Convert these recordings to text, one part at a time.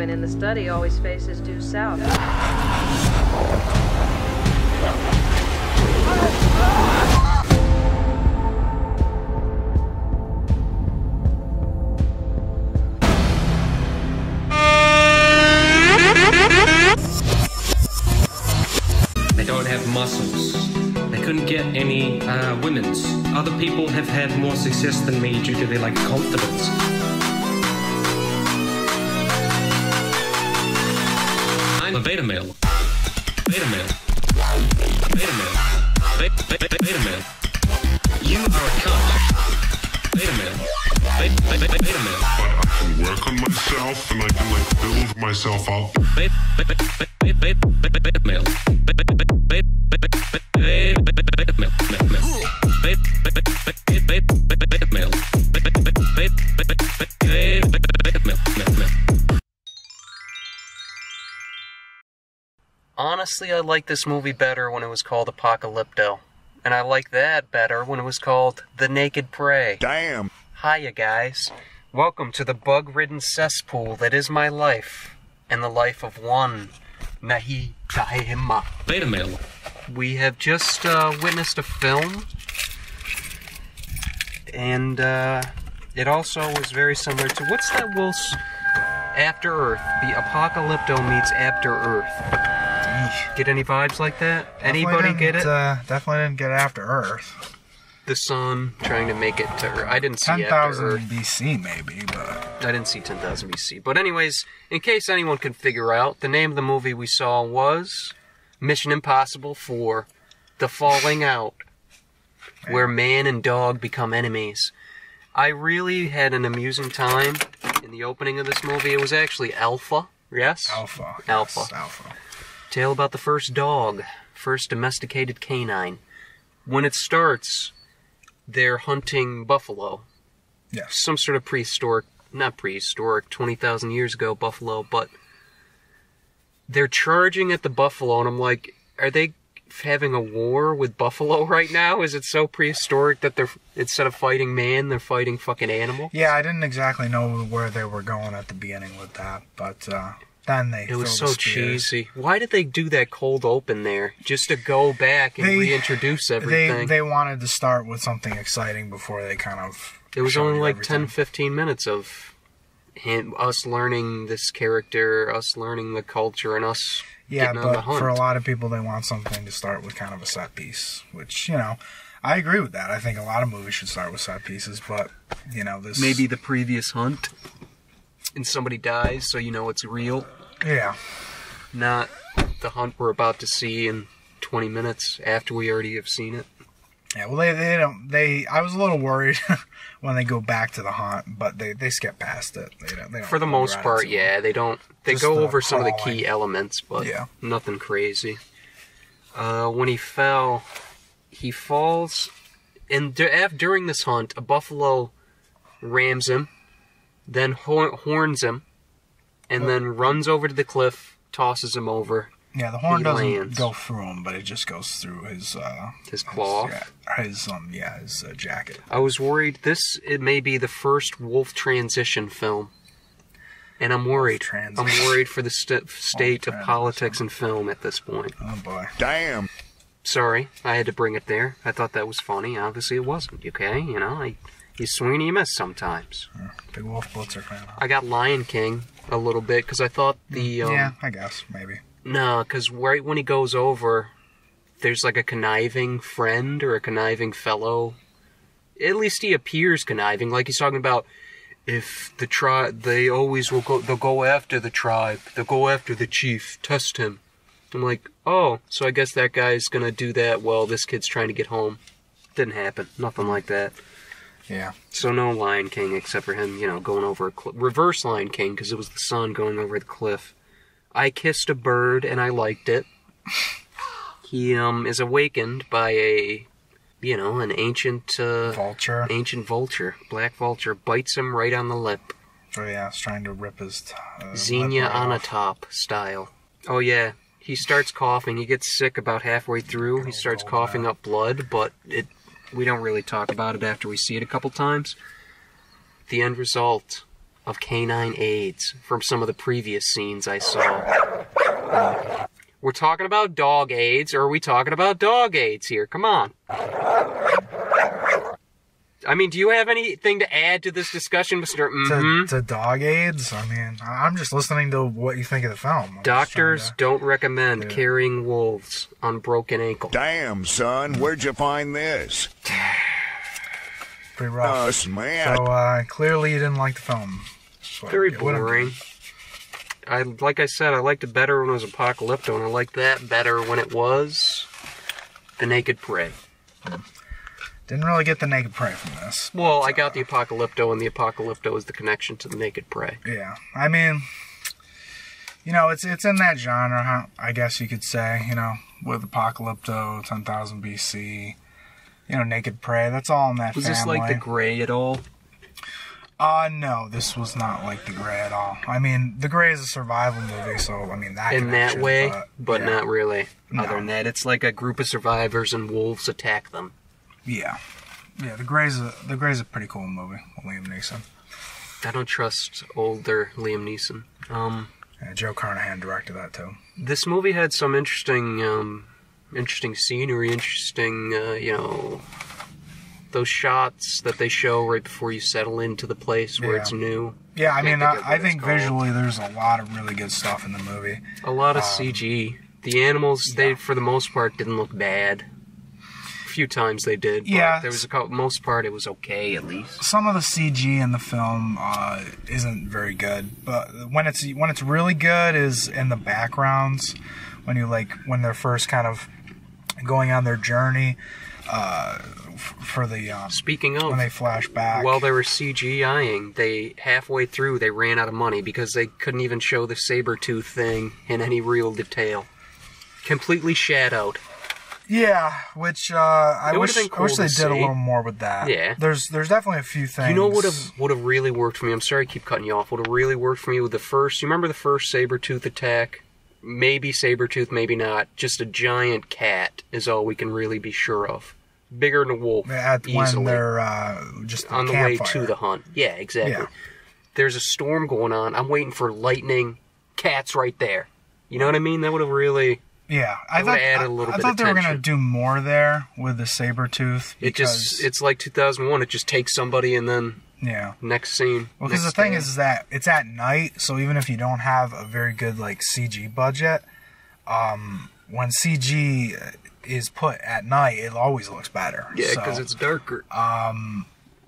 penguin in the study always faces due south. They don't have muscles. They couldn't get any uh, women's. Other people have had more success than me due to their like confidence. I like this movie better when it was called Apocalypto. And I like that better when it was called The Naked Prey. Damn. Hiya, guys. Welcome to the bug ridden cesspool that is my life, and the life of one Nahi Tahima. Beta male. We have just uh, witnessed a film, and uh, it also was very similar to what's that Will's After Earth? The Apocalypto meets After Earth. Get any vibes like that? Anybody get it? Uh, definitely didn't get after Earth. the sun trying to make it to Earth. I didn't see Ten After thousand Earth. BC maybe, but I didn't see 10,000 BC. But, anyways, in case anyone can figure out, the name of the movie we saw was Mission Impossible 4 The Falling Out, where man and dog become enemies. I really had an amusing time in the opening of this movie. It was actually Alpha, yes? Alpha. Alpha. Yes, Alpha. Tale about the first dog, first domesticated canine. When it starts, they're hunting buffalo Yes. some sort of prehistoric, not prehistoric, 20,000 years ago buffalo, but they're charging at the buffalo, and I'm like, are they having a war with buffalo right now? Is it so prehistoric that they're, instead of fighting man, they're fighting fucking animal? Yeah, I didn't exactly know where they were going at the beginning with that, but uh, then they It was so spears. cheesy. Why did they do that cold open there? Just to go back and They- reintroduce everything. they wanted to start with something exciting before they kind of. It was only you like 10, 15 minutes of him, us learning this character, us learning the culture, and us Yeah, getting on the but hunt. for a lot of people, they want something to start with kind of a set piece, which you know, I agree with that. I think a lot of movies should start with set pieces, but you know, this maybe the previous hunt and somebody dies so you know it's real yeah, not the hunt we're about to see in 20 minutes after we already have seen it yeah. Well, they they don't they. I was a little worried when they go back to the hunt, but they they skip past it. They don't, they don't for the most part yeah they don't they Just go the over some of the key elements but Yeah. nothing crazy uh, when he fell he falls and dur- during this hunt a buffalo rams him then hor- horns him and then runs over to the cliff tosses him over Yeah, the horn He doesn't lands. go through him, but it just goes through his uh His claw? yeah, his um yeah, his uh, jacket. I was worried this it may be the first wolf transition film, and I'm worried. I'm transition. worried for the st- state of transition. politics and film at this point. Oh boy. Damn. Sorry, I had to bring it there. I thought that was funny. Obviously, it wasn't. Okay, you know, I, you swing, you miss sometimes. Big Wolf Blitzer fan. I got Lion King a little bit because I thought the um, yeah, I guess maybe. No, because right when he goes over, there's like a conniving friend or a conniving fellow. At least he appears conniving, like he's talking about if the tribe, they always will go, they'll go after the tribe, they'll go after the chief, test him. I'm like, oh, so I guess that guy's gonna do that while this kid's trying to get home. Didn't happen, nothing like that. Yeah. So no Lion King except for him, you know, going over a cliff. Reverse Lion King because it was the sun going over the cliff. I kissed a bird and I liked it. He um is awakened by a, you know, an ancient uh, Vulture. ancient vulture. Black vulture bites him right on the lip. Oh yeah, it's trying to rip his uh, Xenia right on a top style. Oh yeah, he starts coughing. He gets sick about halfway through. He starts coughing up blood, but it we don't really talk about it after we see it a couple times. The end result, of canine AIDS from some of the previous scenes I saw. Uh, we're talking about dog AIDS, or are we talking about dog AIDS here? Come on. I mean, do you have anything to add to this discussion, Mr. To, Mhm? to dog aids, I mean, I- I'm just listening to what you think of the film. I'm Doctors trying don't recommend carrying wolves on broken ankle. Damn, son, where'd you find this? pretty rough. Us, man. so uh, clearly, you didn't like the film. That's Very boring. I like I said, I liked it better when it was Apocalypto, and I liked that better when it was The Naked Prey. Didn't really get the naked prey from this. Well, I got the Apocalypto, and the Apocalypto is the connection to the Naked Prey. Yeah, I mean, you know, it's it's in that genre, huh, I guess you could say. You know, with Apocalypto, Ten Thousand BC, you know, Naked Prey. That's all in that Was family. this like the Gray at all? Uh no, this was not like the Gray at all. I mean, the Gray is a survival movie, so I mean that In that way, but, but yeah, not really. No. Other than that, it's like a group of survivors and wolves attack them. Yeah, yeah. The Gray's a the Gray's a pretty cool movie. Liam Neeson. I don't trust older Liam Neeson. Um, Yeah, Joe Carnahan directed that too. this movie had some interesting, um, interesting scenery, interesting, uh, you know, those shots that they show right before you settle into the place where Yeah. it's new. Yeah, I Can't mean, I, I think visually there's a lot of really good stuff in the movie. A lot Um, of CG. The animals, they for the most part didn't look bad. A few times they did. But Yeah. there was a couple, most part it was okay at least. some of the CG in the film uh, isn't very good, but when it's when it's really good is in the backgrounds when you like when they're first kind of going on their journey uh, f- for the um, Speaking of, when they flash back. while they were CGIing, they halfway through they ran out of money because they couldn't even show the saber tooth thing in any real detail. Completely shadowed. Yeah, which uh, I wish been I wish they did a little more with that. Yeah. there's there's definitely a few things. You know what would have would have really worked for me? I'm sorry I keep cutting you off. Would have really worked for me with the first. You remember the first saber tooth attack? Maybe saber tooth, maybe not. Just a giant cat is all we can really be sure of. Bigger than a wolf, at easily when they're uh, just on the way to the hunt. Yeah, exactly. Yeah. There's a storm going on. I'm waiting for lightning. Cat's right there. You know what I mean? That would have really. Yeah, I thought I, a little I bit thought they were gonna do more there with the saber tooth. It just. It's like 2001. It just takes somebody and then yeah. next scene. Well, because the thing day. is that it's at night, so even if you don't have a very good like CG budget, um, when CG is put at night, it always looks better. Yeah, So, because it's darker.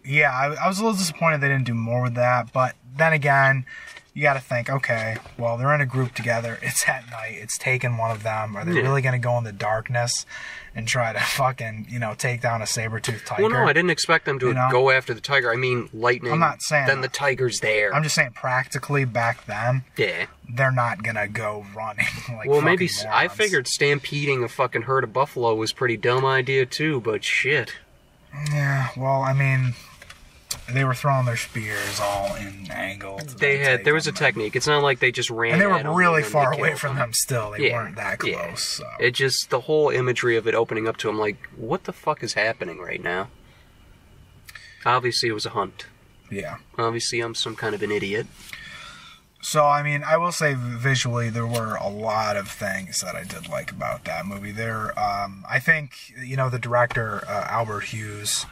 yeah, I, I was a little disappointed they didn't do more with that. But then again, you got to think, okay, well they're in a group together. It's at night. It's taking one of them. Are they Yeah. really going to go in the darkness and try to fucking you know take down a saber tooth tiger? Well, no, I didn't expect them to You know? go after the tiger. I mean, lightning. I'm not saying Then the tiger's there. I'm just saying, practically back then, yeah. they're not gonna go running. like Well, maybe fucking s- I morons. figured stampeding a fucking herd of buffalo was pretty dumb idea too. But shit, Yeah, well, I mean, they were throwing their spears all in angle. to they had there was a technique. It's not like they just ran. and they were really far away from them. Still, they Yeah, weren't that yeah. close. So. It just the whole imagery of it opening up to him, like, what the fuck is happening right now? Obviously, it was a hunt. yeah. Obviously, I'm some kind of an idiot. So I mean, I will say visually there were a lot of things that I did like about that movie. There, um, I think you know the director uh, Albert Hughes,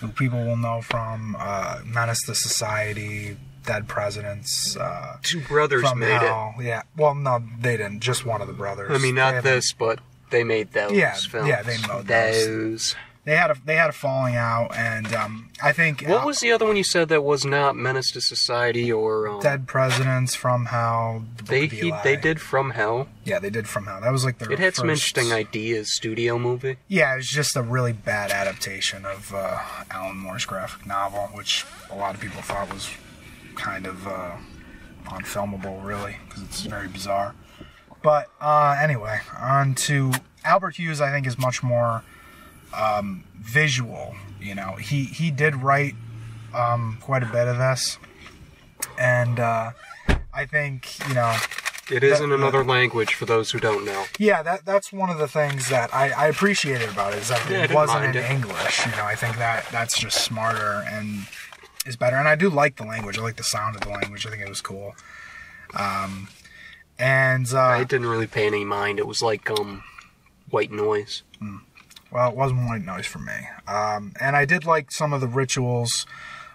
who people will know from uh, Menace to Society, Dead Presidents. Uh, Two brothers from made Hell. Yeah. Well, no, they didn't. Just one of the brothers. I mean, not this, but they made those Yeah, films. yeah, they made those. those. They had a they had a falling out, and um, I think What Al- was the other one you said that was not Menace to Society or um, Dead Presidents from Hell. the They he, they did From Hell. Yeah, they did from Hell. That was like their. It had some interesting ideas. Studio movie. Yeah, it was just a really bad adaptation of uh, Alan Moore's graphic novel, which a lot of people thought was kind of uh, unfilmable, really, because it's very bizarre. But uh, anyway, on to Albert Hughes. I think is much more um, visual. You know, he he did write um, quite a bit of this, and uh, I think you know It is That- in another language for those who don't know. Yeah, that that's one of the things that I, I appreciated about it is that Yeah, it wasn't in it. English. You know, I think that that's just smarter and is better, and I do like the language. I like the sound of the language. I think it was cool. Um, and uh, I didn't really pay any mind. It was like um, white noise. Well, it wasn't white noise for me. Um, and I did like some of the rituals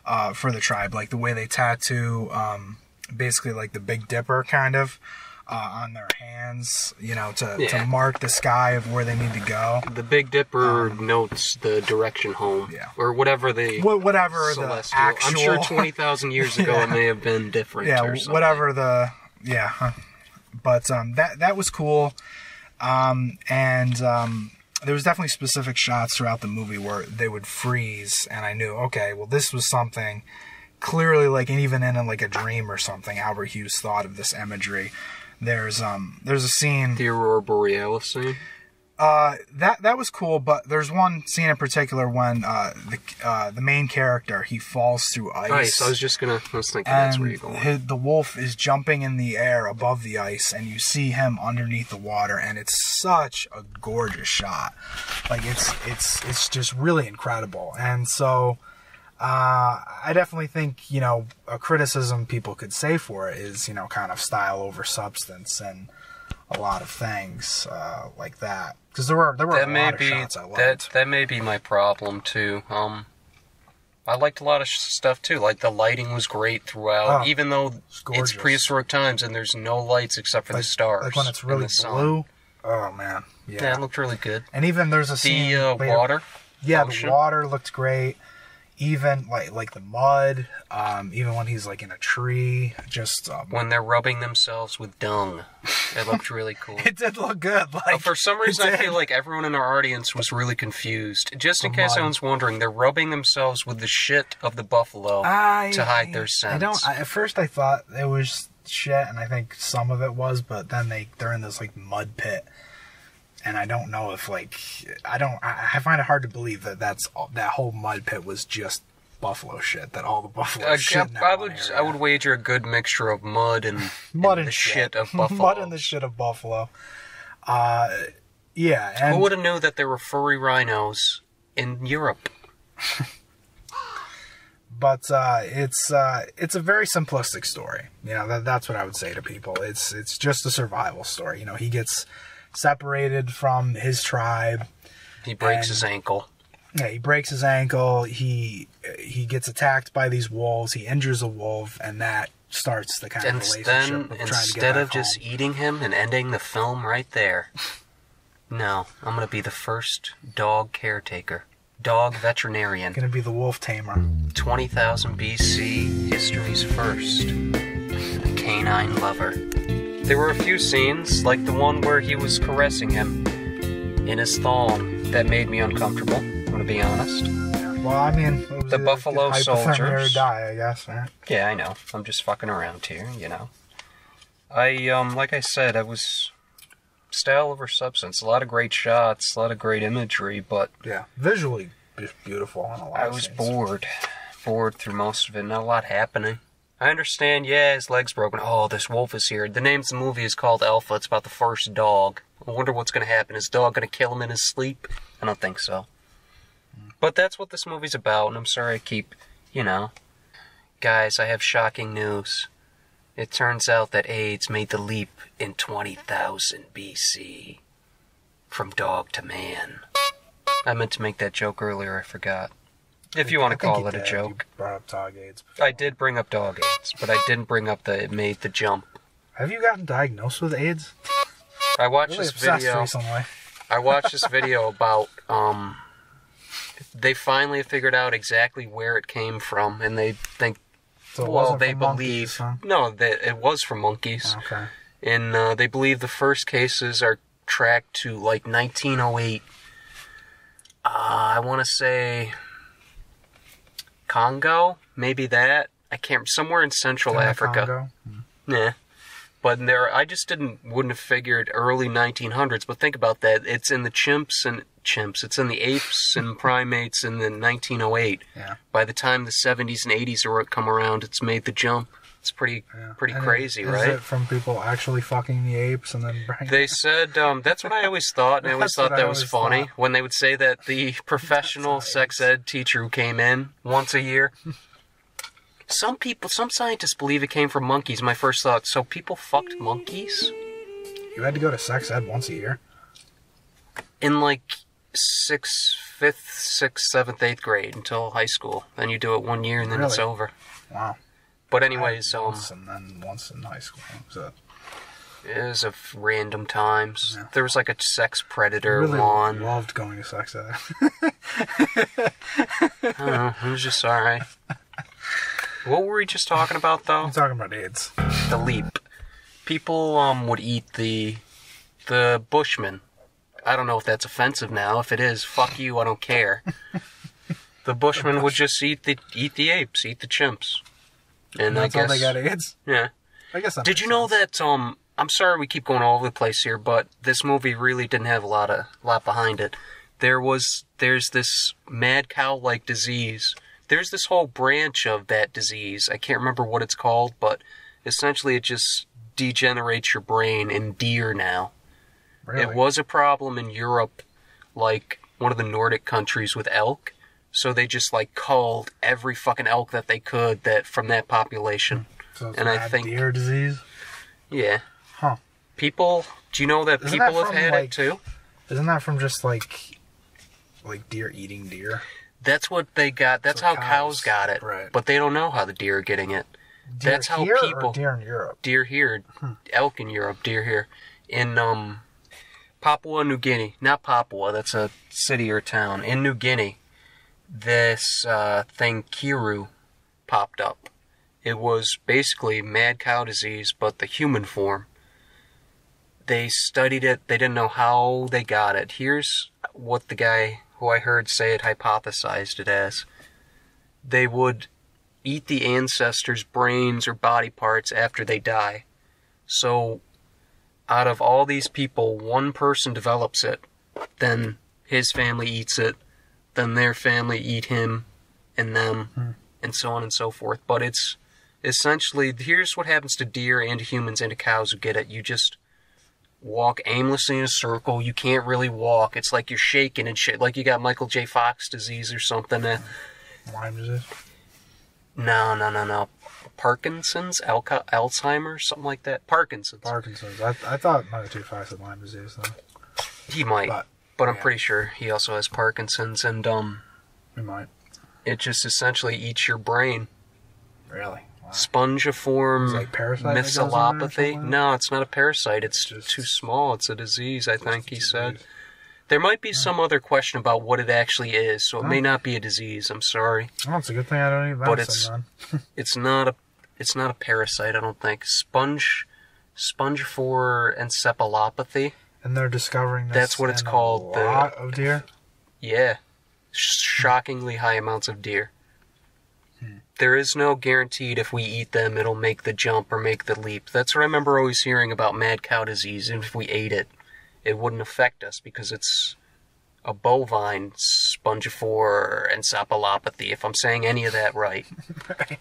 uh, for the tribe, like the way they tattoo, um, basically like the Big Dipper kind of uh, on their hands, you know, to, Yeah. to mark the sky of where they need to go. The Big Dipper notes the direction home, Um, Yeah. or whatever the Wha- whatever the actual, I'm sure twenty thousand years ago Yeah. it may have been different. yeah, whatever the yeah. But um, that that was cool, um, and um, there was definitely specific shots throughout the movie where they would freeze, and I knew okay, well this was something clearly like and even in like a dream or something. Albert Hughes thought of this imagery. There's um there's a scene The Aurora Borealis scene. Uh, that that was cool, but there's one scene in particular when uh, the uh, the main character he falls through ice. Nice. I was just gonna. I was thinking that's where and you're going. hi- the wolf is jumping in the air above the ice, and you see him underneath the water, and it's such a gorgeous shot. Like it's it's it's just really incredible, and so. Uh, I definitely think you know a criticism people could say for it is you know kind of style over substance and a lot of things uh, like that because there were there were that a may lot be of shots I liked. that that may be my problem too. Um, I liked a lot of sh- stuff too. Like the lighting was great throughout, Oh, even though it's, gorgeous. prehistoric times and there's no lights except for like, the stars. like when it's really blue. Oh man, yeah. Yeah, it looked really good. And even there's a scene The uh, water. Yeah, ocean. the water looked great. Even like like the mud. Um, even when he's like in a tree, just um, when they're rubbing themselves with dung. It looked really cool. it did look good. Like But for some reason, I feel like everyone in our audience was really confused. Just in The case mud. anyone's wondering, they're rubbing themselves with the shit of the buffalo I, to hide their scent. I don't. I, at first, I thought it was shit, and I think some of it was, but then they they're in this like mud pit, and I don't know if like I don't. I, I find it hard to believe that that's all, that whole mud pit was just buffalo shit. That all the buffalo Uh, shit. in I would. I would wager a good mixture of mud and, mud and and the shit of buffalo. mud and the shit of buffalo. Uh, yeah, and Who would have knew that there were furry rhinos in Europe? but uh, it's uh, it's a very simplistic story. You know, that, that's what I would say to people. It's it's just a survival story. You know, he gets separated from his tribe. He breaks And- his ankle. Yeah, he breaks his ankle. He he gets attacked by these wolves. He injures a wolf, and that starts the kind And of relationship then, of trying to get instead of just home. eating him and ending the film right there, no, I'm gonna be the first dog caretaker, dog veterinarian. gonna be the wolf tamer. 20,000 BC, history's first. A canine lover. There were a few scenes, like the one where he was caressing him in his thong, that made me uncomfortable, I'm gonna be honest. Well, I mean, The buffalo or soldiers. die, I guess. Right? Yeah, I know. I'm just fucking around here, you know. I, um, like I said, I was style over substance. A lot of great shots, a lot of great imagery, but Yeah, visually beautiful. A I was scenes. bored. Bored through most of it. Not a lot happening. I understand, yeah, his leg's broken. Oh, this wolf is here. The name of the movie is called Alpha. It's about the first dog. I wonder what's going to happen. Is dog going to kill him in his sleep? I don't think so. But that's what this movie's about, and I'm sorry I keep, you know. Guys, I have shocking news. It turns out that AIDS made the leap in 20,000 BC. From dog to man. I meant to make that joke earlier, I forgot. If you want to call it a joke. You brought up dog AIDS. I did bring up dog AIDS, but I didn't bring up the it made the jump. Have you gotten diagnosed with AIDS? I watched Really this video. recently. I watched this video about um they finally figured out exactly where it came from and they think So well they believe monkeys, huh? no that it was from monkeys Okay. and uh, they believe the first cases are tracked to like 1908 uh, I want to say Congo maybe that I can't somewhere in Central Africa Congo? Yeah. But there, I just didn't, wouldn't have figured early 1900s. But think about that. It's in the chimps and chimps. It's in the apes and primates in the 1908. Yeah. By the time the 70s and 80s are come around, it's made the jump. It's pretty, yeah. pretty And crazy, right? it from people actually fucking the apes and then They said um, that's what I always thought, and I always thought I that was funny thought. when they would say that the professional sex ed teacher who came in once a year some people, some scientists believe it came from monkeys. My first thought, so people fucked monkeys You had to go to sex ed once a year. in like sixth, fifth, sixth, seventh, eighth grade until high school. Then you do it one year and then it's over. Wow. But anyways, um, once and then once in high school. So it was of random times. Yeah. There was like a sex I predator really one. loved going to sex ed. I don't know. It was just alright. What were we just talking about though? I'm talking about AIDS. The leap. People um would eat the the bushman. I don't know if that's offensive now. If it is, fuck you. I don't care. The bushmen would just eat the eat the apes, eat the chimps, and That's guess they got AIDS. yeah. I guess. Did you know sense. that um I'm sorry we keep going all over the place here, but this movie really didn't have a lot of lot behind it. There was there's this mad cow like disease. There's this whole branch of that disease. I can't remember what it's called, but essentially it just degenerates your brain in deer now. Really? It was a problem in Europe, like one of the Nordic countries with elk. So they just like culled every fucking elk that they could that from that population. So and I think- deer disease. Yeah. Huh? People, do you know that Isn't people that have had like- it too? Isn't that from just like like deer eating deer? That's what they got. That's So how cows, cows got it. right. But they don't know how the deer are getting it. Deer That's how here people- deer in Europe. Deer here, elk in Europe, deer here. In um Papua New Guinea, not Papua, that's a city or town. In New Guinea, this uh, thing kuru popped up. It was basically mad cow disease, but the human form. They studied it. They didn't know how they got it. Here's what the guy who I heard say it hypothesized it as. They would eat the ancestors' brains or body parts after they die. So, out of all these people, one person develops it, then his family eats it, then their family eat him and them, and so on and so forth. But it's essentially here's what happens to deer and to humans and to cows who get it. You just walk aimlessly in a circle. You can't really walk. It's like you're shaking and shit, like you got Michael J. Fox disease or something. Uh, Lyme disease. no, no, no, no. Parkinson's, Alzheimer's, something like that. Parkinson's. Parkinson's. I, I thought Mother Two Five had Lyme disease though. he might, but, But I'm yeah. pretty sure he also has Parkinson's, and um, we might. it just essentially eats your brain. Really. Wow. Spongiform like parasite that goes in there or miscelopathy. something? No, it's not a parasite. It's Just- too small. It's a disease. I think he It's a said. There might be some other question about what it actually is, so it may Oh. not be a disease. I'm sorry. Well, it's a good thing I don't eat But medicine then. It's not a. It's not a parasite. I don't think sponge. Spongiform encephalopathy. And they're discovering That's what it's in a called, the- lot of deer. Yeah. Shockingly high amounts of deer. Hmm. There is no guaranteed if we eat them it'll make the jump or make the leap. That's what I remember always hearing about mad cow disease. And if we ate it, it wouldn't affect us because it's a bovine spongiform encephalopathy, if I'm saying any of that right. right.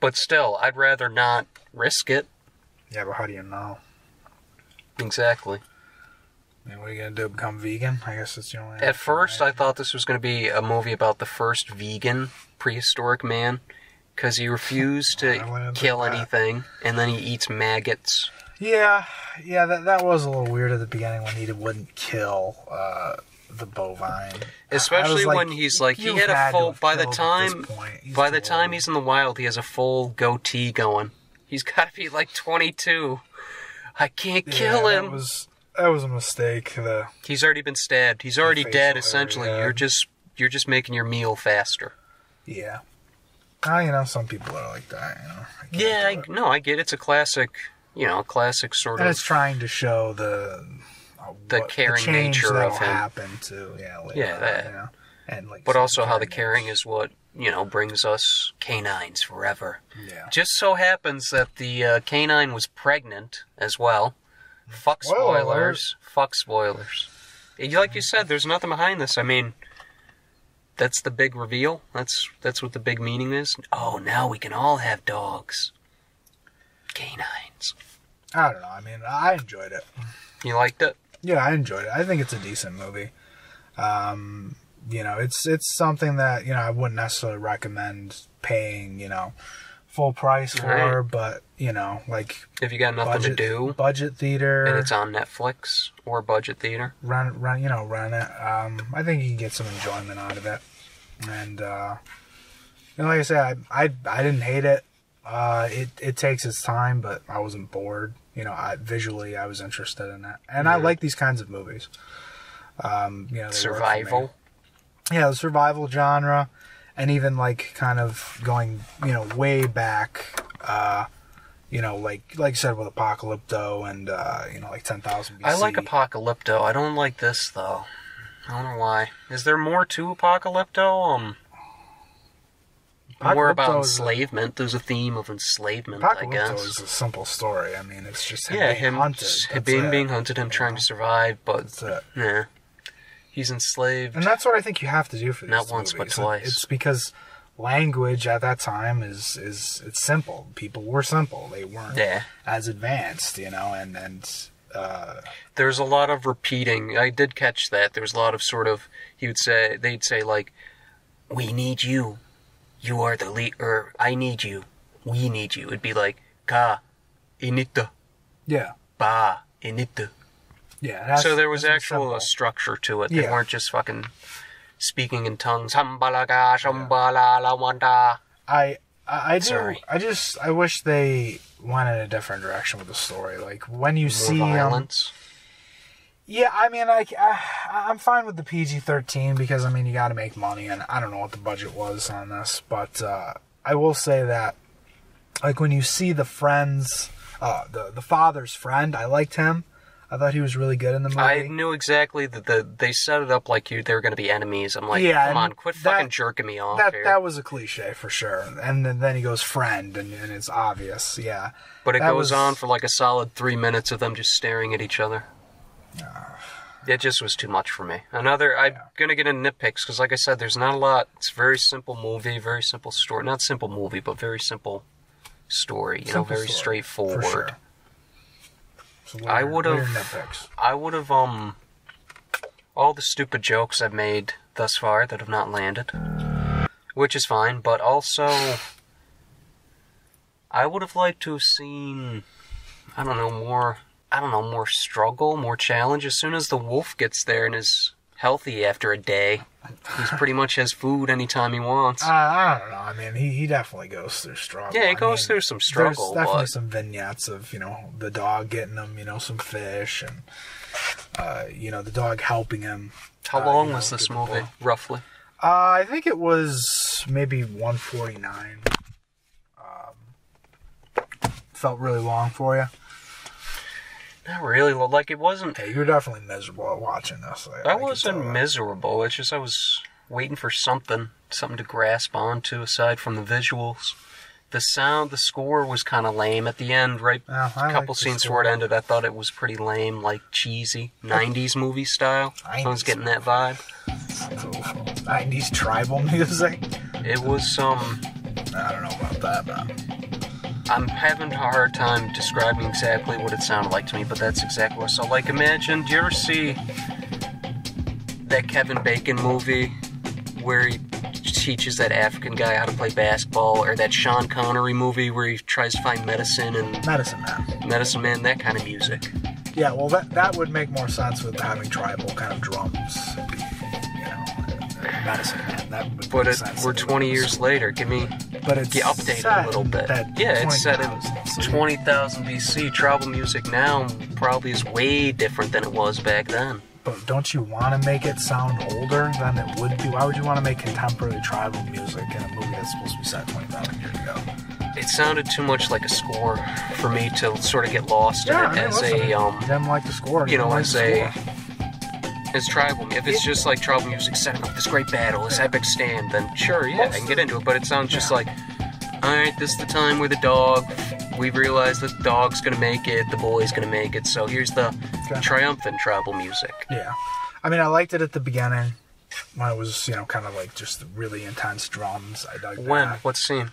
But still, I'd rather not risk it. Yeah, but how do you know? Exactly. Mean, what are you gonna do? Become vegan? I guess that's the only. At first, I thought this was going to be a movie about the first vegan prehistoric man because he refused to kill that. anything and then he eats maggots. Yeah, yeah, that that was a little weird at the beginning when he wouldn't kill uh, the bovine. I- I was Especially like, when he's like, he "You had a full. By the time, this point. He's by the too time he's in the wild, he has a full goatee going. He's got to be like 22. I can't Yeah, kill that was that was a mistake. The He's already been stabbed. He's already dead. Essentially, yeah. you're just you're just making your meal faster. yeah. Ah, you know, some people are like that. You know. I Yeah, I, no, I get it. it's a classic. You know, classic sort and of. it's trying to show the uh, The what- caring change nature of him. happen to yeah, later Yeah, that. you know? and like but also how the caring is what you know brings us canines forever. Yeah. Just so happens that the uh, canine was pregnant as well. Fuck Spoiler spoilers. Fuck spoilers. Like you said, there's nothing behind this. I mean, that's the big reveal. That's that's what the big meaning is. Oh, now we can all have dogs. Canines. I don't know. I mean, I enjoyed it. You liked it? Yeah, I enjoyed it. I think it's a decent movie. Um, you know, it's it's something that you know I wouldn't necessarily recommend paying you know full price for, Right. but you know, like If you got nothing budget to do budget theater, and it's on Netflix or budget theater, run run you know run it. Um, I think you can get some enjoyment out of it, and uh, you know, like I said, I I, I didn't hate it. Uh, it it takes its time, but I wasn't bored. You know, I, visually I was interested in it, and I like these kinds of movies. Um, you know, they work for me. survival. Yeah, the survival genre, and even like kind of going, you know, way back. Uh, you know, like like I said with Apocalypto and uh, you know, like ten thousand I like Apocalypto. I don't like this though. I don't know why. Is there more to Apocalypto? Um, more about enslavement. There's a theme of enslavement, I Apocalypto guess. is a simple story. I mean, it's just him yeah, being him hunted. That's being being hunted, him trying to survive, but yeah, he's enslaved. And that's what I think you have to do for these Not once, but twice. It's because language at that time is is it's simple. People were simple. They weren't Yeah. as advanced, you know, and and uh, There's a lot of repeating. I did catch that. There was a lot of sort of. He would say they'd say like, "We need you. You are the lead." Or "I need you. We need you." It'd be like, "Ka, inita, yeah, ba, inita." Yeah. it has- So there was actual simple. uh, structure to it. They Yeah. weren't just fucking speaking in tongues. Hambalaga, shambala, lawanda. I I, I do. Sorry. I just I wish they went in a different direction with the story. Like when you More see um, violence. Yeah, I mean, like, I, I'm fine with the PG 13 because, I mean, you got to make money, and I don't know what the budget was on this, but uh, I will say that, like, when you see the friends, uh, the, the father's friend, I liked him. I thought he was really good in the movie. I knew exactly that the, they set it up like you they were going to be enemies. I'm like, Yeah, come on, quit that- fucking jerking me off that, here. that was a cliche for sure. And then, then he goes friend, and, and it's obvious, yeah. But it That goes was- on for like a solid three minutes of them just staring at each other. Ah. It just was too much for me. Another, I'm gonna get into nitpicks because, like I said, there's not a lot. It's a very simple movie, very simple story. Not simple movie, but very simple story. You know, very story, straightforward. For sure. So I would've- what are your nitpicks? I would have um all the stupid jokes I've made thus far that have not landed, which is fine. But also, I would have liked to have seen, I don't know, more. I don't know, more struggle, more challenge. As soon as the wolf gets there and is healthy after a day, he's pretty much has food anytime he wants. Uh, I don't know. I mean, he, he definitely goes through struggle. Yeah, he I goes mean, through some struggle, There's definitely but- some vignettes of you know the dog getting him, you know, some fish, and uh, you know the dog helping him. How uh, long you know, was this movie, ball. roughly? Uh, I think it was maybe 149. Um, felt really long for you. Not really. Looked like it wasn't. Hey, you were definitely miserable watching this. I, I can wasn't miserable. It's just I was waiting for something, something to grasp onto aside from the visuals. The sound, the score was kind of lame at the end. Right, Oh, I a couple scenes before it ended, I thought it was pretty lame, like cheesy '90s movie style. I was getting that vibe. 90s tribal music. It was um. I don't know about that, but I'm having a hard time describing exactly what it sounded like to me, but that's exactly what. So, like, imagine. Do you ever see that Kevin Bacon movie where he teaches that African guy how to play basketball, or that Sean Connery movie where he tries to find medicine and Medicine Man. Medicine Man, that kind of music. Yeah, well, that that would make more sense with having tribal kind of drums. You know, medicine man. That would But it, we're 20 years later. Give me But it's the update a little bit. Yeah, it's set in 20,000, so 20,000 BC. Tribal music now probably is way different than it was back then. But don't you want to make it sound older than it would be? Why would you want to make contemporary tribal music in a movie that's supposed to be set 20,000 years ago? It sounded too much like a score for me to sort of get lost Yeah, I in mean, as listen, a um, didn't like the score. you know, like as a as tribal. If it's just like tribal music setting up this great battle, this epic stand, then sure, yeah, I can get into it. But it sounds just like, all right, this is the time where the dog. We've realized that the dog's gonna make it, the boy's gonna make it. So here's the triumphant tribal music. Yeah. I mean, I liked it at the beginning when it was, you know, kind of like just really intense drums. I dug When? that. What scene?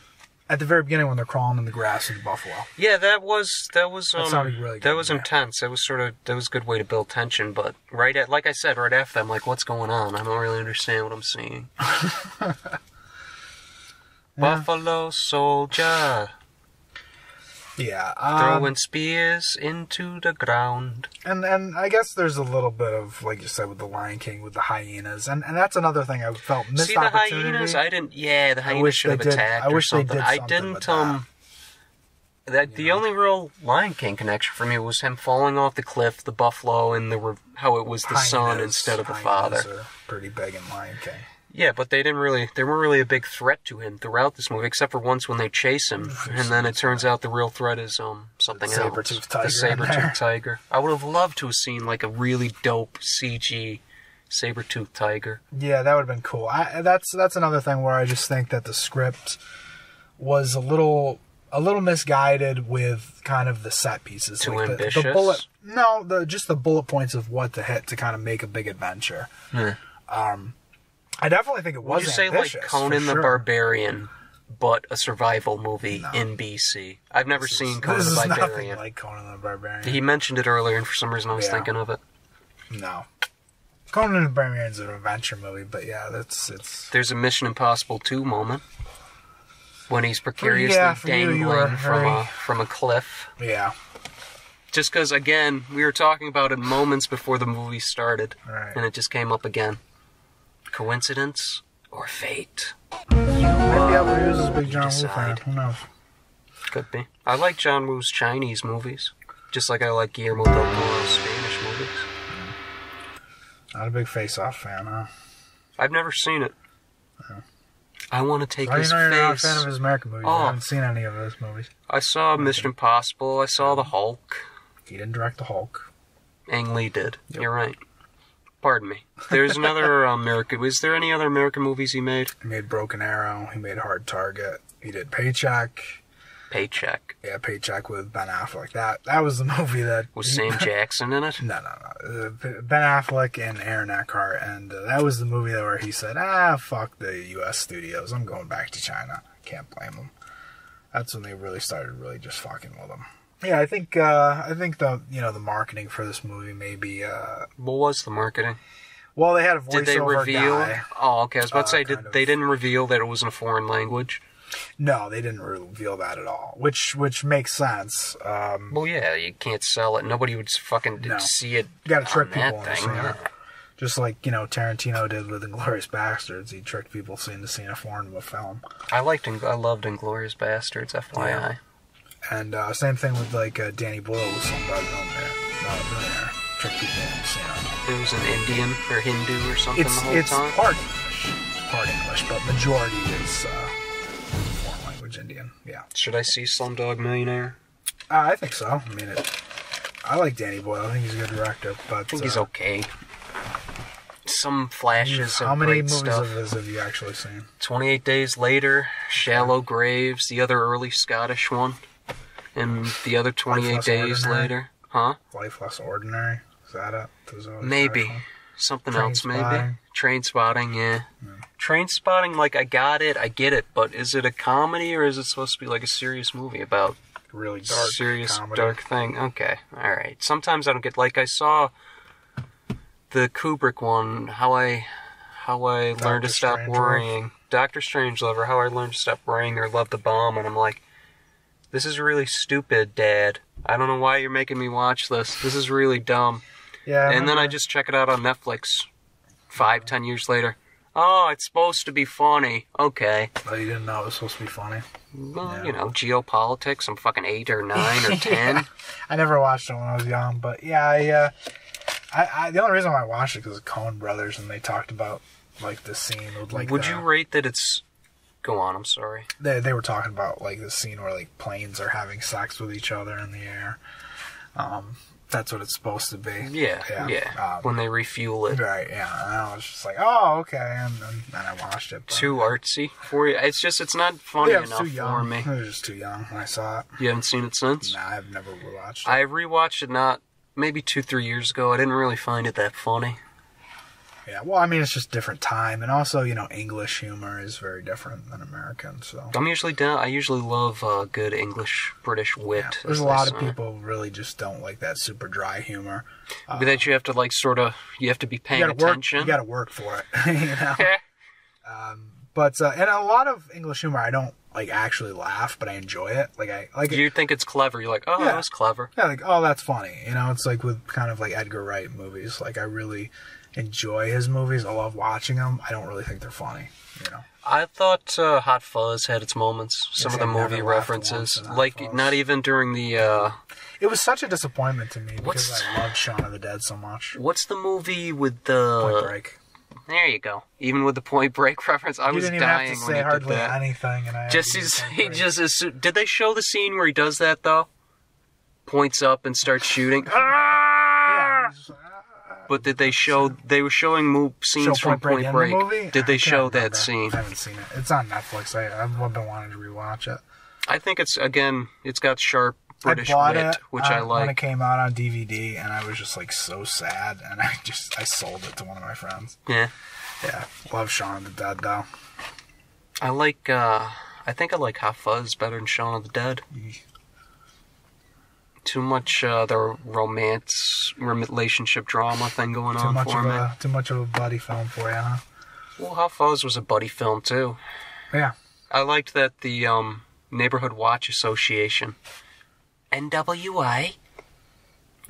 At the very beginning when they're crawling in the grass in the buffalo. Yeah, that was that was um, sounded really that was yeah. intense. That was sort of that was a good way to build tension. But right at like I said, right after that, I'm like, what's going on? I don't really understand what I'm seeing. Buffalo soldier Yeah, um, throwing spears into the ground. and and I guess there's a little bit of like you said with the Lion King with the hyenas, and and that's another thing I felt missed See the hyenas? I didn't. Yeah, the hyenas should have did- attacked I or wish they something. I didn't. um. That the only real Lion King connection for me was him falling off the cliff, the buffalo, and the how it was the son instead of the father. are pretty big in Lion King. Yeah, but they didn't really. They weren't really a big threat to him throughout this movie, except for once when they chase him, and then it turns out the real threat is um something The else. saber-toothed tiger The saber-toothed tiger. I would have loved to have seen like a really dope CG saber tooth tiger. Yeah, that would have been cool. I, that's that's another thing where I just think that the script was a little a little misguided with kind of the set pieces. Too Like the, the bullet, no, the just the bullet points of what to hit to kind of make a big adventure. Um, I definitely think it was. Would you say like Conan the sure. Barbarian, but a survival movie in BC? I've never seen Conan This the is nothing Barbarian. like Conan the Barbarian. He mentioned it earlier, and for some reason I was Yeah. thinking of it. no. Conan the Barbarian is an adventure movie, but yeah, that's it's. There's a Mission Impossible 2 moment when he's oh, precariously yeah, for you, you dangling from a from a cliff. Yeah, Just because, again, we were talking about it moments before the movie started, Right. and it just came up again. Coincidence or fate? maybe Albert Hughes is a big John Woo fan. Who knows? Could be. I like John Woo's Chinese movies, just like I like Guillermo del Toro's Spanish movies. Not a big Face Off fan, huh? I've never seen it. I want to take How do you his know you're not a face. fan of his American movies? Oh. I haven't seen any of his movies. I saw Mission Impossible. I saw The Hulk. He didn't direct the Hulk. Ang Lee did. You're right. Pardon me. There's another American. Was there any other American movies he made? He made Broken Arrow. He made Hard Target. He did Paycheck. Paycheck. Yeah, Paycheck with Ben Affleck. That that was the movie that Was Sam Jackson in it? No, no, no. Uh, Ben Affleck and Aaron Eckhart, and uh, that was the movie that where he said, "Ah, fuck the U.S. studios. I'm going back to China." Can't blame him. That's when they really started really just fucking with him. Yeah, I think uh, I think the you know the marketing for this movie maybe uh, What was the marketing? well they had a voiceover Did they reveal? guy. Oh, okay. I was about to Uh, say, did of. they didn't reveal that it was in a foreign language? No, they didn't reveal that at all, which which makes sense. Um, Well, yeah, you can't sell it. Nobody would fucking No. see it. you got to trick that people into thing. seeing it. Just like you know Tarantino did with *Inglourious Basterds*, he tricked people into seeing a foreign film. I liked. I loved *Inglourious Basterds*. FYI. Yeah. And uh, same thing with like uh, Danny Boyle with Slumdog Millionaire. Uh, Millionaire. Trick people into seeing it. Was an Indian or Hindu or something It's the whole it's time. part English, part English, but majority is uh, foreign language Indian. Yeah, Should I see *Slumdog Millionaire*? uh, I think so. I mean, it, I like Danny Boyle. I think he's a good director, but I think he's uh, okay. Some flashes How of many great movies stuff. of his have you actually seen? 28 Days Later, Shallow Graves, the other early Scottish one, and the other 28 Days Ordinary? Later. Huh? Life Less Ordinary. Is that it? Maybe. Something Train else, maybe. Trainspotting, yeah. Trainspotting, like, I got it, I get it, but is it a comedy or is it supposed to be like a serious movie about Really dark serious comedy. dark thing? Okay, alright. Sometimes I don't get, like, I saw the Kubrick one, How I, How I Learned to Stop Strangelove. Worrying. Doctor Strangelove, or How I Learned to Stop Worrying, or Love the Bomb, and I'm like, this is really stupid, Dad. I don't know why you're making me watch this. This is really dumb. Yeah, and then I just check it out on Netflix five, ten years later. Oh, it's supposed to be funny. Okay. Oh, you didn't know it was supposed to be funny. Well, Yeah. you know, geopolitics. I'm fucking eight or nine or ten. I never watched it when I was young, but yeah, I, uh, I, I the only reason why I watched it because of Coen Brothers, and they talked about like the scene with like. Would the- you rate that it's. Go on, I'm sorry. They they were talking about like the scene where like planes are having sex with each other in the air. Um, that's what it's supposed to be. Yeah, yeah. Um, when they refuel it. right, yeah. And I was just like, oh, okay, and then and I watched it. Too artsy for you. It's just, it's not funny yeah, enough too young. for me. I was just too young when I saw it. You haven't seen it since? Nah, I've never watched it. I rewatched it not maybe two, three years ago. I didn't really find it that funny. Yeah, well, I mean, it's just different time, and also, you know, English humor is very different than American. So I'm usually down. I usually love uh, good English British wit. yeah, there's a lot of say. people really just don't like that super dry humor. But that you have to like sort of you have to be paying You gotta work. attention. You gotta work for it. you know. But uh, and a lot of English humor, I don't like actually laugh, but I enjoy it. Like I like it. you think it's clever. You're like, oh, Yeah. that was clever. Yeah, like oh, that's funny. You know, it's like with kind of like Edgar Wright movies. Like I really enjoy his movies. I love watching them. I don't really think they're funny. You know. I thought uh, Hot Fuzz had its moments. Some Yes, of the I never movie references, once in Hot like Fuzz. not even during the uh, It was such a disappointment to me because I loved Shaun of the Dead so much. what's the movie with the Point Break. There you go. Even with the Point Break reference, I You was dying have to when he did hardly that. anything, and I Just had to he's, use Point he just as did they show the scene where he does that though? Points up and starts shooting. Yeah, he's just, But did they show? They were showing mo- show scenes from Point in Break. the movie. Did they show that remember. scene? I haven't seen it. It's on Netflix. I, I've been wanting to rewatch it. I think it's again. It's got sharp British wit, it which uh, I when it like. came out on DVD, and I was just like so sad, and I just I sold it to one of my friends. Yeah, Yeah, love Shaun of the Dead though. I like. uh I think I like Hot Fuzz better than Shaun of the Dead. Too much uh, the romance, relationship drama thing going Too on much for of me. a too much of a buddy film for you, huh? Well, Hot Fuzz was a buddy film too. Yeah. I liked that the um, Neighborhood Watch Association, NWA.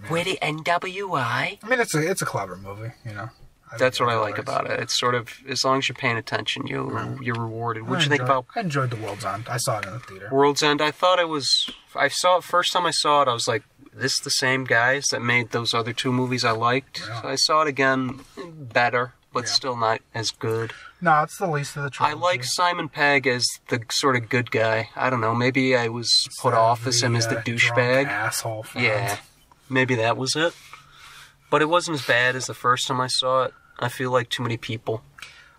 Where the NWA? I mean, it's a it's a clever movie, you know. I That's what I like about it. It's sort of as long as you're paying attention, you you're rewarded. I What you think about I enjoyed The World's End. I saw it in the theater. World's End? I thought it was. I saw it first time I saw it. I was like, "This the same guys that made those other two movies I liked." Yeah. So I saw it again, better, but Yeah. still not as good. No, it's the least of the trouble. I like Simon Pegg as the sort of good guy. I don't know. Maybe I was put off as him as the uh, douchebag. asshole. friend. Yeah, maybe that was it. But it wasn't as bad as the first time I saw it. I feel like too many people.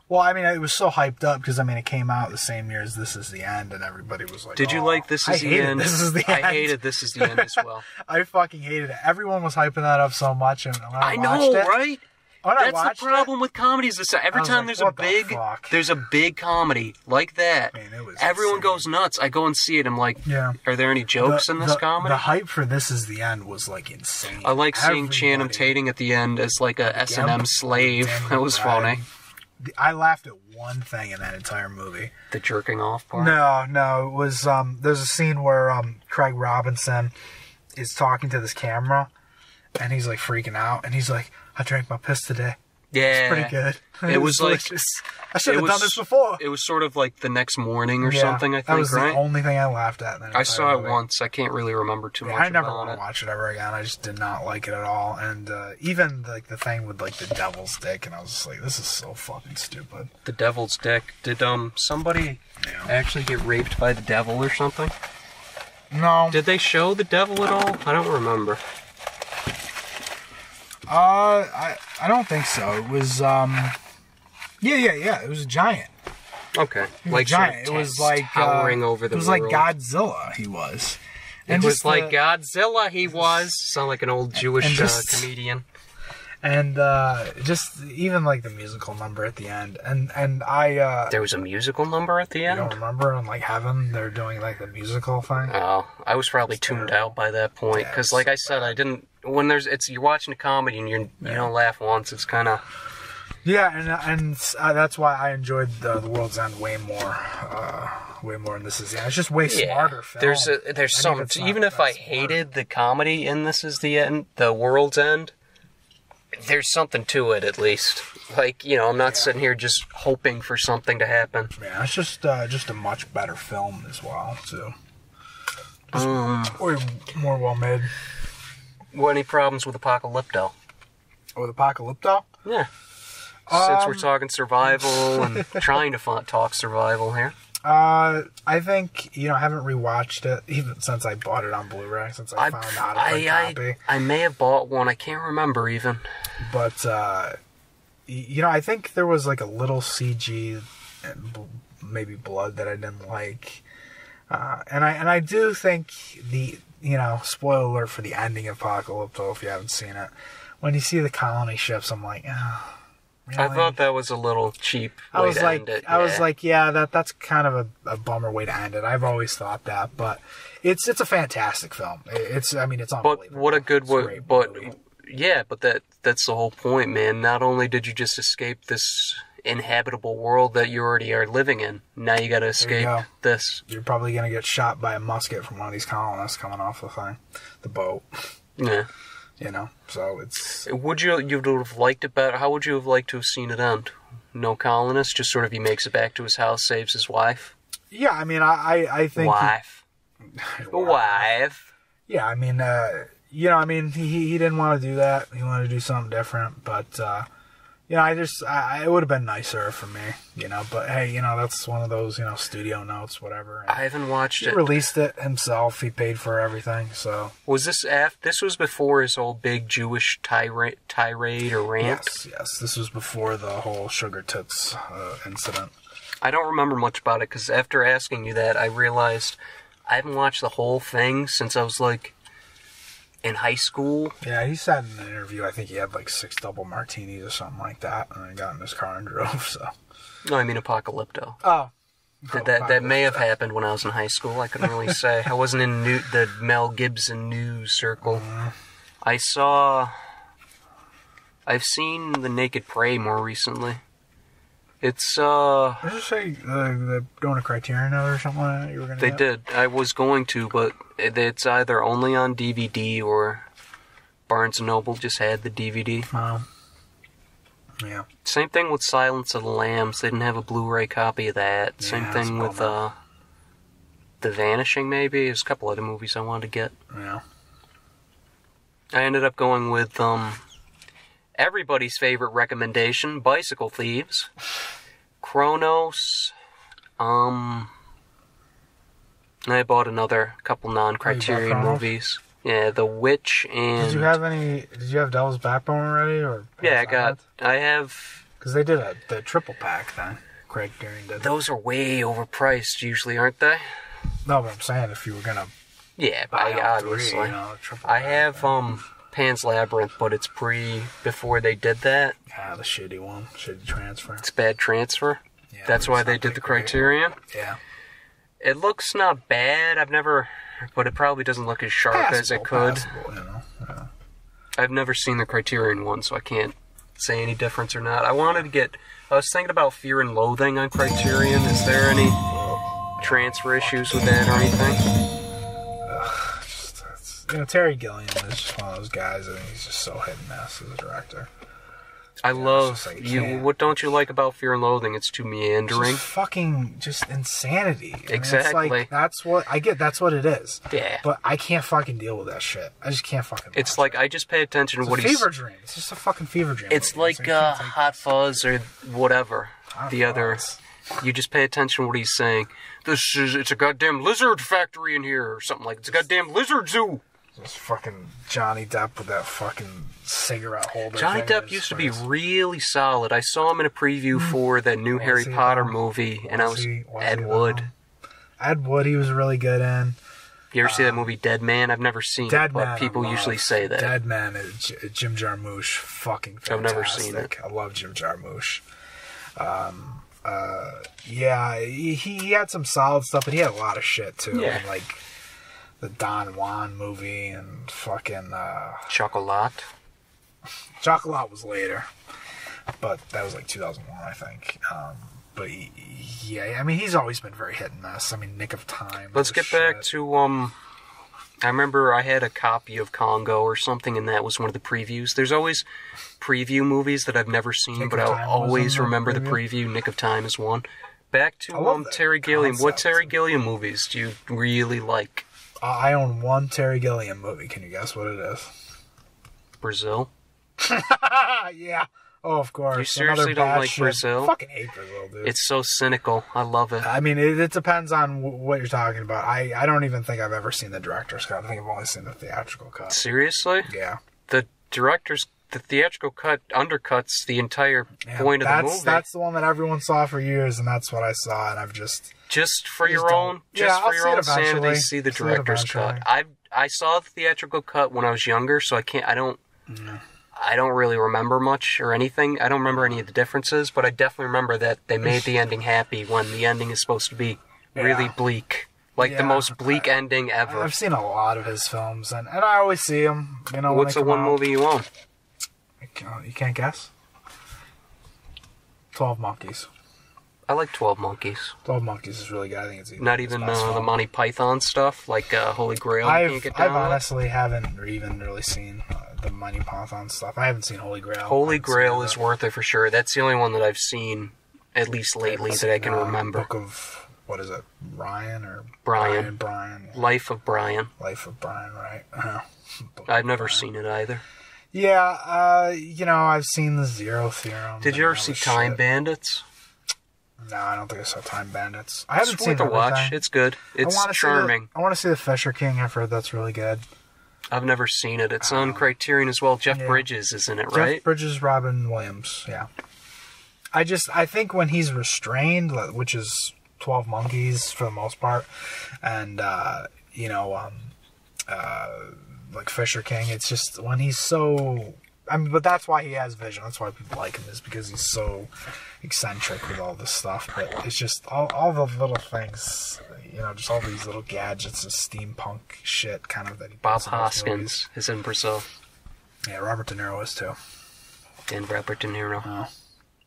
Well, I mean, it was so hyped up because I mean, it came out the same year as This Is the End, and everybody was like, Did you "Oh, like This I Is the hated End? This is the I end. hated This Is the End as well. I fucking hated it. Everyone was hyping that up so much, and when I, I watched know, it, right? That's the problem with comedies. This every time like, there's a what the big, there's a big comedy like that. Man, it everyone insane. goes nuts. I go and see it. I'm like, yeah, are there any the, jokes in this the- comedy? The hype for This Is the End was like insane. I like seeing Channing Everybody- Tatum at the end as like a S and M slave. Daniel That was Bryan. funny. The- I laughed at one thing in that entire movie. The jerking off part. No, no, it was um there's a scene where um Craig Robinson is talking to this camera and he's like freaking out and he's like, I drank my piss today. yeah, it's Pretty good. It was like- delicious. I should it have was- done this before. It was sort of like the next morning or Yeah, something. I think that was right. the only thing I laughed at. that I saw it movie. once. I can't really remember too much I never want to watch it ever again. I just did not like it at all. And uh, even like the thing with like the devil's dick, and I was just like, this is so fucking stupid. The Devil's Dick. Did um somebody Yeah. actually get raped by the devil or something? No. Did they show the devil at all? I don't remember. Uh, I I don't think so. It was um. Yeah, yeah, yeah. It was a giant. Okay, was like a sort of giant. It was like uh, towering over the It was world. like Godzilla. He was. It was like the- Godzilla. He was sound like an old Jewish and just- uh, comedian. and uh, just even like the musical number at the end, and and I uh, There was a musical number at the you end. don't remember in like heaven they're doing like the musical thing. Oh, I was probably tuned out by that point because, it's like so I said, I didn't. When there's, it's you're watching a comedy and you're you don't laugh once. It's kind of Yeah, and and uh, that's why I enjoyed the, the World's End way more, uh, way more than this is. Yeah, it's just way smarter film. There's a, there's I some even if I smart. hated the comedy in this is the end, the world's end. There's something to it at least. Like you know, I'm not sitting here just hoping for something to happen. Yeah, it's just uh, just a much better film as well too. Um, Or more well made. What any problems with Apocalypto? With Apocalypto? Yeah. Since we're Um, talking survival and trying to talk survival here. Uh, I think you know I haven't rewatched it even since I bought it on Blu-ray since I, I, found out I, copy. I, I may have bought one. I can't remember even. But uh, you know I think there was like a little CG and bl- maybe blood that I didn't like, uh, and I and I do think the you know spoiler alert for the ending of Apocalypto if you haven't seen it. When you see the colony ships, I'm like, oh, I thought that was a little cheap way I was to like, end it. I was yeah. like, yeah, that that's kind of a, a bummer way to end it. I've always thought that, but it's it's a fantastic film. It's, I mean, it's but what a good way. But yeah, but that that's the whole point, man. Not only did you just escape this inhabitable world that you already are living in, now you got to escape go. this. you're probably gonna get shot by a musket from one of these colonists coming off the thing, the boat. Yeah. You know, so it's Would you you would have liked it better? How would you have liked to have seen it end? No colonist, just sort of he makes it back to his house, saves his wife. yeah. I mean, I I, I think Wife. Wife. Yeah, I mean, uh, you know, I mean, he he he didn't want to do that. He wanted to do something different, but uh, you know, I just, I, it would have been nicer for me, you know. But hey, you know, that's one of those, you know, studio notes, whatever. And I haven't watched he it. released it himself. He paid for everything, so Was this af- This was before his whole big Jewish tirade, tirade or rant. yes, yes, this was before the whole sugar tits uh, incident. I don't remember much about it because after asking you that, I realized I haven't watched the whole thing since I was like in high school. Yeah, he said in an interview, I think he had like six double martinis or something like that, and then got in his car and drove. So, No, I mean Apocalypto. oh, That that, that may have happened when I was in high school. I couldn't really say. I wasn't in new, the Mel Gibson news circle. Mm-hmm. I saw. I've seen The Naked Prey more recently. It's uh. Did you say uh, they're doing a Criterion or something like that? You were gonna They get? did. I was going to, but it- it's either only on DVD or Barnes and Noble just had the DVD. Wow. Yeah. Same thing with Silence of the Lambs. They didn't have a Blu-ray copy of that. Same Yeah, that's thing with uh, The Vanishing. Maybe there's a couple other movies I wanted to get. Yeah. I ended up going with um, everybody's favorite recommendation: Bicycle Thieves, Cronos. Um, and I bought another couple non-Criterion movies. Yeah, The Witch and Did you have any? Did you have Devil's Backbone already, or yeah, I got. I have. because they did a the triple pack then. Criterion did. Those are way overpriced usually, aren't they? No, but I'm saying if you were gonna Yeah, but I all three, you know, I have then- um Pan's Labyrinth, but it's pre before they did that. yeah, the shitty one, shitty transfer. It's bad transfer. Yeah, That's why they did the great. Criterion. Yeah. It looks not bad. I've never, but it probably doesn't look as sharp as it could. passable, you know. Yeah. I've never seen the Criterion one, so I can't say any difference or not. I wanted to get. I was thinking about Fear and Loathing on Criterion. Is there any transfer issues with that or anything? It's- you know, Terry Gilliam is just one of those guys. I think he's just so hit and miss as a director. I love like, you. What don't you like about Fear and Loathing? It's too meandering. Just fucking just insanity. I mean, Exactly. It's like, that's what I get. That's what it is. Yeah. But I can't fucking deal with that shit. I just can't fucking. It's like it. I just pay attention to what a he's. fever dream. It's just a fucking fever dream. It's like you uh, Hot Fuzz or whatever. Hot the other. Fuzz. You just pay attention to what he's saying. This is it's a goddamn lizard factory in here, or something like it's a goddamn lizard zoo. Just fucking Johnny Depp with that fucking cigarette holder. Johnny thing Depp used to be really solid. I saw him in a preview for that new Harry he, Potter movie, and I Was was he- was Ed Wood. Ed Wood, he was really good in. You ever see that movie Dead Man? I've never seen Dead it, but Man. People usually say that. Dead Man is Jim Jarmusch. Fucking fantastic. I've never seen it. I love Jim Jarmusch. Um, uh, yeah, he, he had some solid stuff, but he had a lot of shit too. Yeah. Like the Don Juan movie and fucking uh, Chocolat. Chocolat was later, but that was like 2001, I think. Um, but he, yeah, I mean, he's always been very hit and miss. I mean, Nick of Time. Let's get back to um. I remember I had a copy of Congo or something, and that was one of the previews. There's always preview movies that I've never seen, Nick but I'll always remember the preview? preview. Nick of Time is one. Back to um Terry Gilliam. What. Terry Gilliam movies do you really like? I own one Terry Gilliam movie. Can you guess what it is? Brazil. Ah, yeah. Oh, of course. You seriously Another don't like shit. Brazil? Fucking hate Brazil, dude. It's so cynical. I love it. I mean, it, it depends on w- what you're talking about. I, I don't even think I've ever seen the director's cut. I think I've only seen the theatrical cut. Seriously, Yeah. the director's the theatrical cut undercuts the entire Yeah, point of the movie. That's the one that everyone saw for years, and that's what I saw, and I've just. just for Just your own Yeah, just I'll for your own sanity see the See director's cut i i saw the theatrical cut when i was younger so i can't i don't mm. I don't really remember much or anything. I don't remember any of the differences, but I definitely remember that they made the ending happy when the ending is supposed to be really Yeah. bleak. Like the most bleak ending ever. I've seen a lot of his films, and, and I always see him. You know, What's the one out. movie you own? You can't- guess. Twelve Monkeys. I like Twelve Monkeys. Twelve Monkeys is really good. I think it's even Not even uh, the. Monty Python stuff, like uh, Holy Grail. I've I've honestly haven't even really seen uh, the Monty Python stuff. I haven't seen Holy Grail. Holy Grail is worth it for sure. That's the only one that I've seen, at least lately, that I can uh, remember. Book of what is it? Ryan or Brian. Brian? Brian. Life of Brian. Life of Brian, right? I've never Brian. seen it either. Yeah, uh, you know, I've seen the Zero Theorem. Did you ever see Time shit. Bandits? No, I don't think I saw Time Bandits. I haven't It's seen a watch. It's good. It's I charming. See the, I want to see the Fisher King. I've heard that's really good. I've never seen it. It's on Criterion as well. Jeff Yeah. Bridges is in it, right? Jeff Bridges, Robin Williams. Yeah. I just I think when he's restrained, which is Twelve Monkeys for the most part, and uh, you know, um, uh, like Fisher King, it's just when he's so. I mean, but that's why he has vision. That's why people like him is because he's so eccentric with all this stuff. But it's just all all the little things, you know, just all these little gadgets of steampunk shit, kind of that he Bob puts in movies. Hoskins is in Brazil. Yeah, Robert De Niro is too. And Robert De Niro. Oh.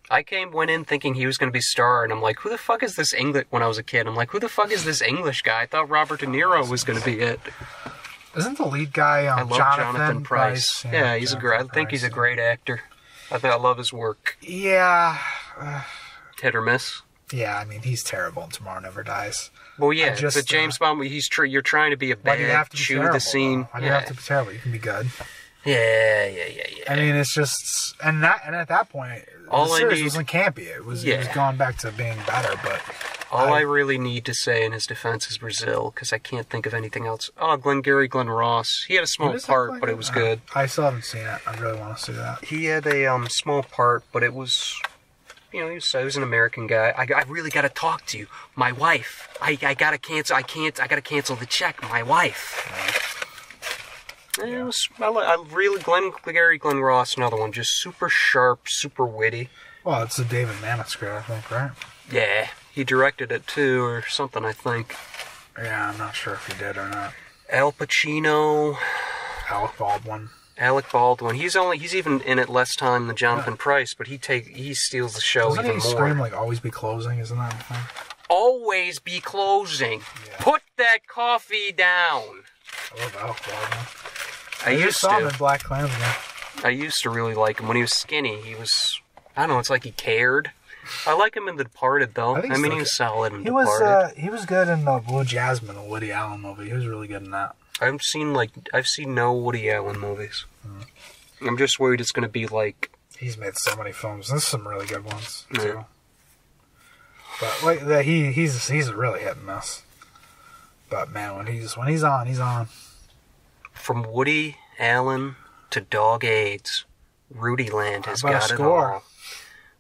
I came went in thinking he was going to be star, and I'm like, who the fuck is this English? When I was a kid, I'm like, who the fuck is this English guy? I thought Robert De Niro was going to be it. Isn't the lead guy um, I love Jonathan, Jonathan, Pryce. Yeah, he's a great. I Jonathan think he's a great actor. I think I love his work. Yeah, Hit or miss. yeah. I mean, he's terrible. and Tomorrow Never Dies. Well, yeah, just, it's a James Bond. He's tr- you're trying to be a bad. Why do you have to chew terrible? the scene. though? Why do yeah. you have to be terrible? You can be good. Yeah, yeah, yeah, yeah. I mean, it's just and that and at that point, All the I series need- wasn't campy. It was it was Yeah. going back to being better. But All I, I- really need to say in his defense is Brazil, because I can't think of anything else. Oh, Glengarry Glen Ross. He had a small What is that part, like? but it was Uh, good. I still haven't seen it. I really want to see that. He had a um small part, but it was, you know, he was, he was an American guy. I, I really got to talk to you, my wife. I, I gotta cancel. I can't. I gotta cancel the check. My wife. It was, I, li- I really Glenn Gary Glenn Ross, another one, just super sharp, super witty. Well, it's a David Mamet script, I think, right? Yeah, he directed it too, or something. I think. Yeah, I'm not sure if he did or not. Al Pacino, Alec Baldwin. Alec Baldwin. He's only he's even in it less time than Jonathan Pryce, but he take he steals the show Doesn't even he more. scream like "Always be closing"? Isn't that the thing? Always be closing. Put that coffee down. I love Alec Baldwin. I, used saw him to. in BlacKkKlansman. I used to really like him when he was skinny. He was. I don't know. It's like he cared. I like him in The Departed though. I I, mean, he was solid in He was Departed. uh, he was good in the Blue Jasmine, the Woody Allen movie. He was really good in that. I've seen like I've seen no Woody Allen movies. Hmm. I'm just worried it's going to be like He's made so many films. There's some really good ones Yeah. too. But like that, he he's he's really hit and miss. But man, when he's when he's on, he's on. From Woody Allen to Dog AIDS. Ruudi Land has got it all.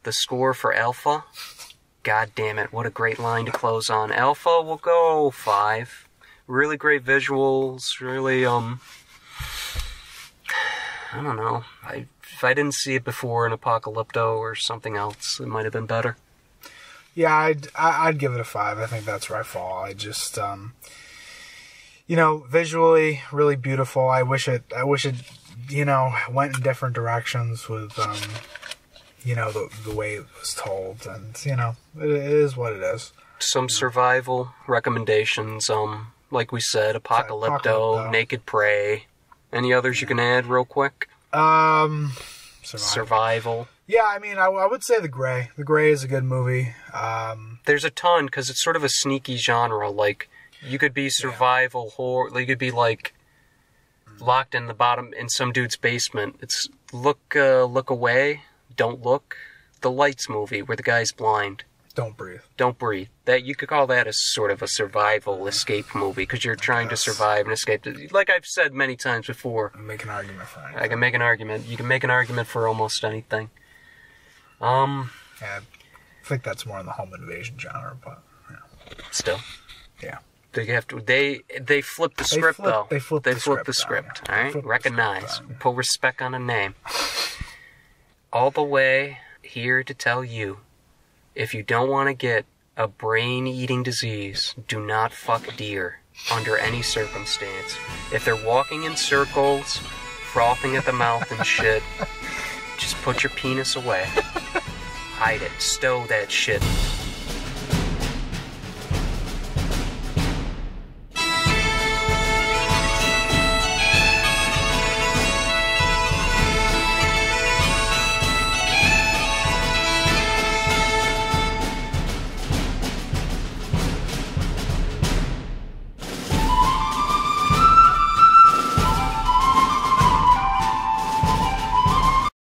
The score for Alpha. God damn it! What a great line to close on. Alpha will go five. Really great visuals. Really um. I don't know. I if I didn't see it before in Apocalypto or something else, it might have been better. Yeah, I'd I- I'd give it a five. I think that's where I fall. I just um, you know, visually really beautiful. I wish it I wish it you know went in different directions with um, you know the the way it was told, and you know it, it is what it is. Some survival recommendations. Um, like we said, Apocalypto, Apocalypto. Naked Prey. Any others you can add real quick? Um, survival. Survival. Yeah, I mean, I, I would say The Grey. The Grey is a good movie. Um, There's a ton because it's sort of a sneaky genre. Like you could be survival horror. You could be like locked in the bottom in some dude's basement. It's look, uh, look away, don't look. The Lights movie where the guy's blind. Don't breathe. Don't breathe. That you could call that a sort of a survival escape movie because you're trying to survive and escape. Like I've said many times before, Make an argument for it. I can make an argument. You can make an argument for almost anything. Um, Yeah, I think that's more in the home invasion genre, but still. yeah. They have to. They they flip the script flip- though. they flip They the flip the script on script. you. All right. Recognize. Put respect on a name. all the way here to tell you if you don't want to get a brain eating disease, do not fuck deer under any circumstance. If they're walking in circles, frothing at the mouth and shit, just put your penis away. Hide it. Stow that shit